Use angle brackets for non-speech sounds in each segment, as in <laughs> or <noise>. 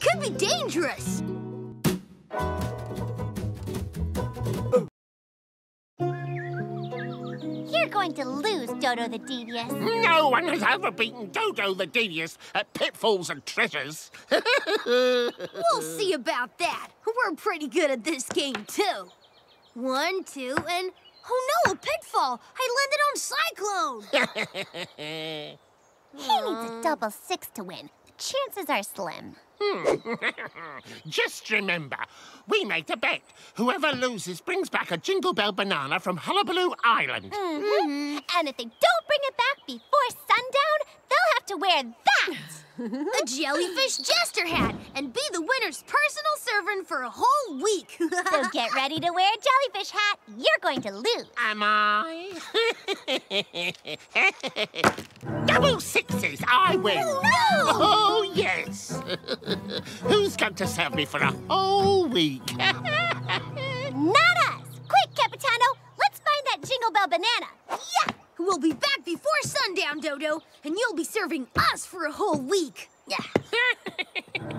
It could be dangerous. You're going to lose, Dodo the Devious. No one has ever beaten Dodo the Devious at pitfalls and treasures. <laughs> We'll see about that. We're pretty good at this game, too. One, two, and... Oh no, a pitfall! I landed on Cyclone! <laughs> He needs a double six to win. The chances are slim. <laughs> Just remember, we made a bet. Whoever loses brings back a Jingle Bell banana from Hullabaloo Island. Mhm. And if they don't bring it back before sundown, they'll have to wear that. <laughs> a jellyfish jester hat and be the winner's personal servant for a whole week. <laughs> so get ready to wear a jellyfish hat. You're going to lose. Am I? Double sixes, I win. Oh, no! Oh, yes. <laughs> Who's going to serve me for a whole week? <laughs> Not us. Quick, Capitano. Let's find that Jingle Bell banana. yeah! We'll be back before sundown, Dodo, and you'll be serving us for a whole week. Yeah.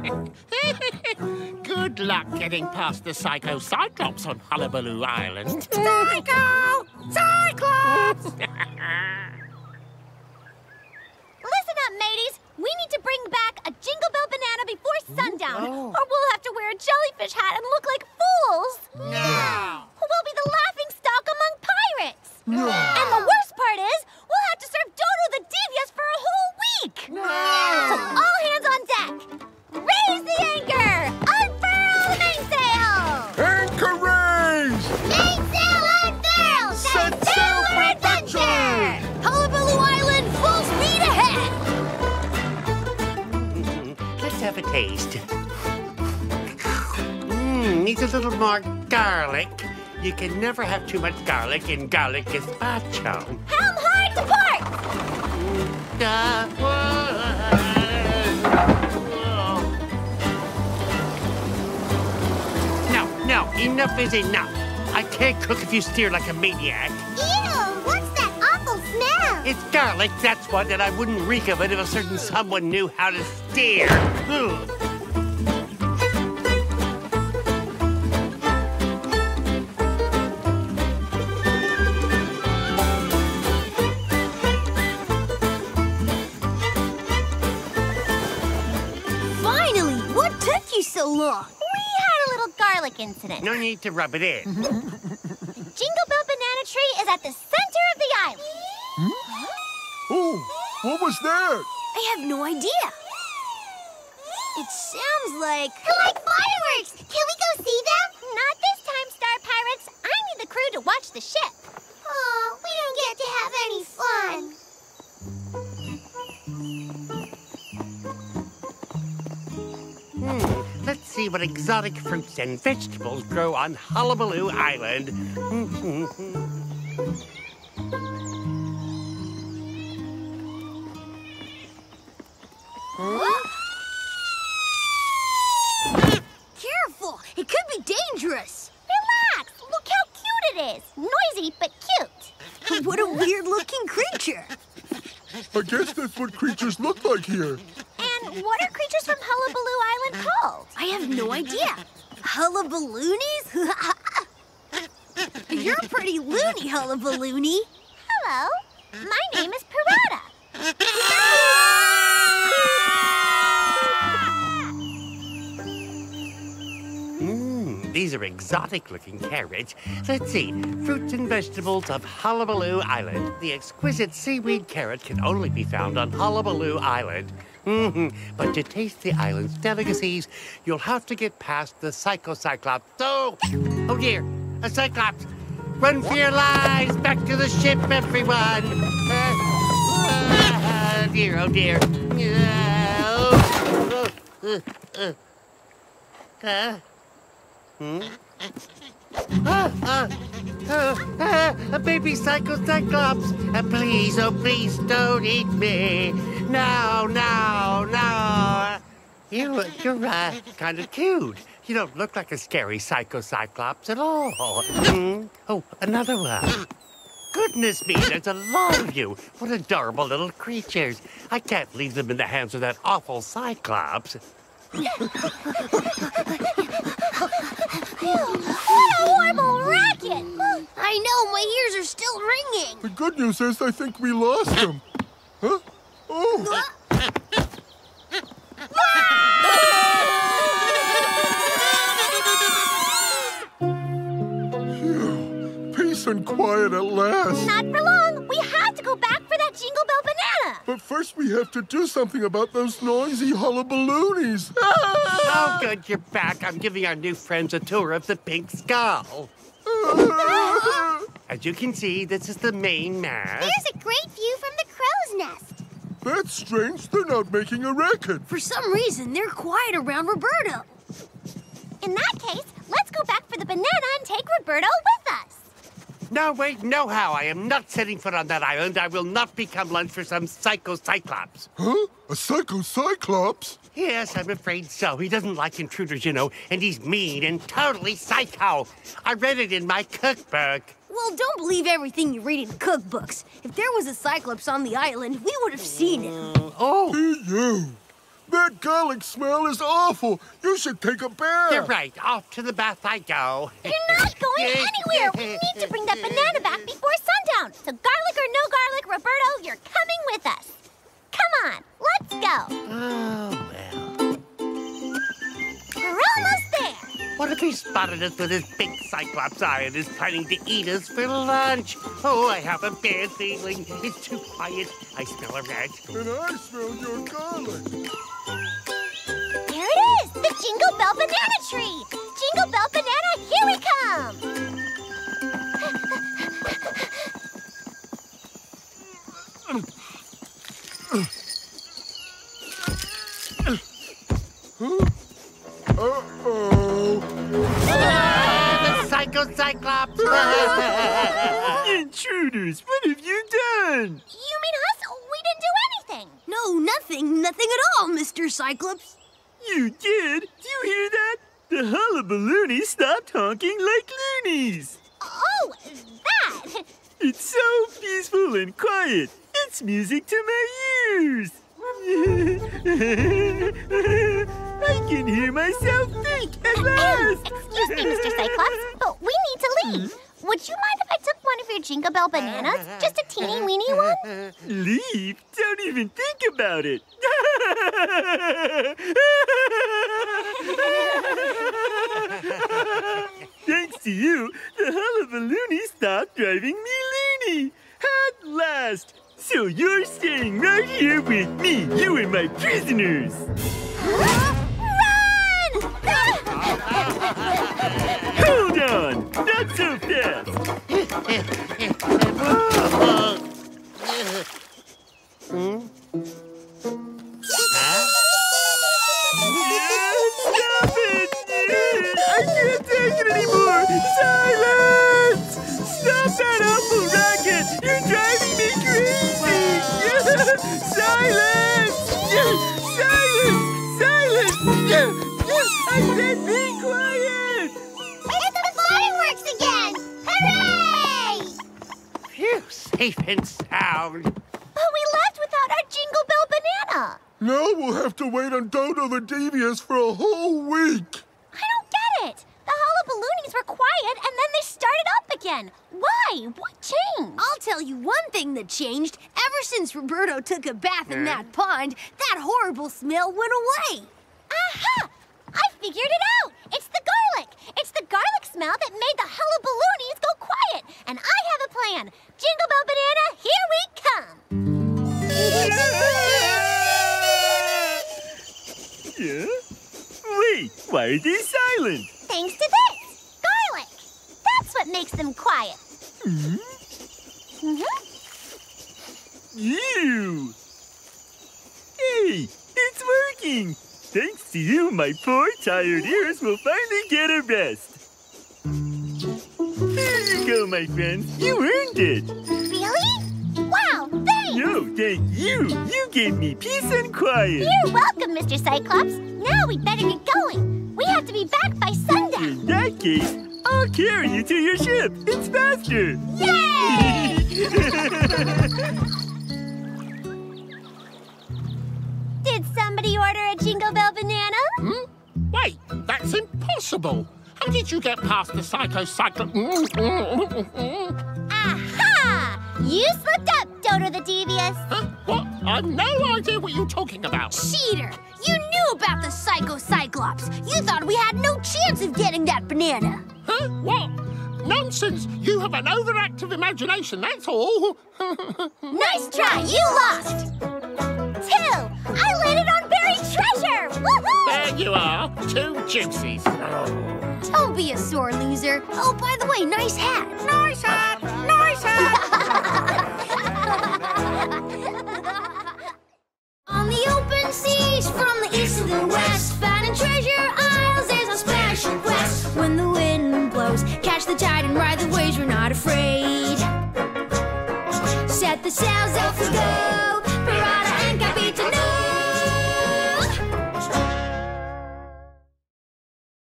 <laughs> Good luck getting past the Psycho Cyclops on Hullabaloo Island. Psycho! Cyclops! Listen up, mateys. We need to bring back a Jingle Bell banana before sundown, or we'll have to jellyfish hat and look like more garlic. You can never have too much garlic in garlic gazpacho. Helm hard to port. Uh, whoa. No, no, enough is enough. I can't cook if you steer like a maniac. Ew, what's that awful smell? It's garlic, that's what, and I wouldn't reek of it if a certain someone knew how to steer. Ugh. Took you so long? We had a little garlic incident. No need to rub it in. <laughs> Jingle Bell Banana Tree is at the center of the island. Oh, what was that? I have no idea. It sounds like... Like fireworks! Can we go see them? Not this time, Star Pirates. I need the crew to watch the ship. See what exotic fruits and vegetables grow on Hullabaloo Island. Careful! It could be dangerous! Relax. Look how cute it is. Noisy, but cute. What a weird-looking creature! I guess that's what creatures look like here. And what are creatures from Hullabaloo Island called? I have no idea. Hullabaloonies? <laughs> You're pretty loony, Hullabaloony. Hello. My name is Pirata. These are exotic-looking carrots. Let's see, fruits and vegetables of Hullabaloo Island. The exquisite seaweed carrot can only be found on Hullabaloo Island. Mhm, But to taste the island's delicacies, you'll have to get past the Psycho-Cyclops. Oh, oh dear, a Cyclops! Run for your lives! Back to the ship, everyone! Uh, uh, dear, oh dear. Uh, oh, uh, uh, uh. Hmm? Ah, ah, ah, a baby psycho cyclops. Uh, please, oh please, don't eat me. No, no, no. You, you're uh, kind of cute. You don't look like a scary psycho cyclops at all. Hmm? Oh, another one. Goodness me, there's a lot of you. What adorable little creatures. I can't leave them in the hands of that awful cyclops. What a horrible racket! I know, my ears are still ringing. The good news is I think we lost him. Huh? Oh, phew. Peace and quiet at last. Not for long. We have to go back for that Jingle. But first we have to do something about those noisy hullabaloonies. <laughs> Oh, good, you're back. I'm giving our new friends a tour of the Pink Skull. <laughs> As you can see, this is the main mast. There's a great view from the crow's nest. That's strange. They're not making a racket. For some reason, they're quiet around Roberto. In that case, let's go back for the banana and take Roberto with us. No, wait, no how. I am not setting foot on that island. I will not become lunch for some psycho cyclops. Huh? A psycho cyclops? Yes, I'm afraid so. He doesn't like intruders, you know, and he's mean and totally psycho. I read it in my cookbook. Well, don't believe everything you read in cookbooks. If there was a Cyclops on the island, we would have seen it. Oh, Hey, you. That garlic smell is awful. You should take a bath. you're right. Off to the bath I go. <laughs> You're not going anywhere. We need to bring that banana back before sundown. So garlic or no garlic, Roberto, you're coming with us. Come on, let's go. Oh, well. We're almost there. What if he spotted us with his big cyclops eye and is planning to eat us for lunch? Oh, I have a bad feeling. It's too quiet. I smell a rat. And I smell your garlic. Jingle Bell Banana Tree. Jingle Bell Banana, here we come. Uh-oh. The psycho cyclops! Intruders, what have you done? You mean us? We didn't do anything. No, nothing, nothing at all, Mr. Cyclops. You did? Do you hear that? The hullabaloonies stopped honking like loonies. Oh, that. It's so peaceful and quiet. It's music to my ears. <laughs> I can hear myself think at last. Excuse me, Mr. Cyclops, but we need to leave. Hmm? Would you mind if I took one of your Jingle Bell bananas? Just a teeny weeny one? Leave? Don't even think about it. <laughs> <laughs> Thanks to you, the hullabaloony stopped driving me loony. At last. So you're staying right here with me, you and my prisoners. <laughs> Hold on. Not so fast. <laughs> I can't take it anymore! Silence! Stop that awful racket! You're driving me crazy! <laughs> Silence! Silence! Silence! I said be quiet! It's the fireworks again! Hooray! Phew, safe and sound. But we left without our Jingle Bell banana. Now we'll have to wait on Dodo the Devious for a whole week. I don't get it. The hullabaloonies were quiet and then they started up again. Why? What changed? I'll tell you one thing that changed. Ever since Roberto took a bath in that eh? pond, that horrible smell went away. Aha! I figured it out. It's the garlic. It's the garlic smell that made the hullabaloonies go quiet. And I have a plan. Jingle Bell Banana, here we come. <laughs> Yeah? Wait, why are they silent? Thanks to this. Makes them quiet. Hmm? Mhm. You! Hey, it's working! Thanks to you, my poor tired ears will finally get a rest. There you go, my friends. You earned it. Really? Wow, thanks. No, thank you. You gave me peace and quiet. You're welcome, Mr. Cyclops. Now we better get going. We have to be back by sundown. In that case, I'll carry you to your ship. It's faster. Yay! <laughs> Did somebody somebody order a Jingle Bell banana? Hmm? Wait, that's impossible. How did you get past the psycho cycle? <laughs> Aha! You slipped up, Dodo the Devious. Huh? What? I've no idea what you're talking about. Cheater! You knew about the Psycho Cyclops. You thought we had no chance of getting that banana. Huh? What? Nonsense! You have an overactive imagination, that's all. <laughs> Nice try, you lost. Two, I landed on buried treasure. Woohoo! there you are, two juicies. Don't oh, be a sore loser. Oh, by the way, nice hat. Nice hat. Nice hat. <laughs> On the open seas, from the east to the west, finding treasure isles, the sails, off we go.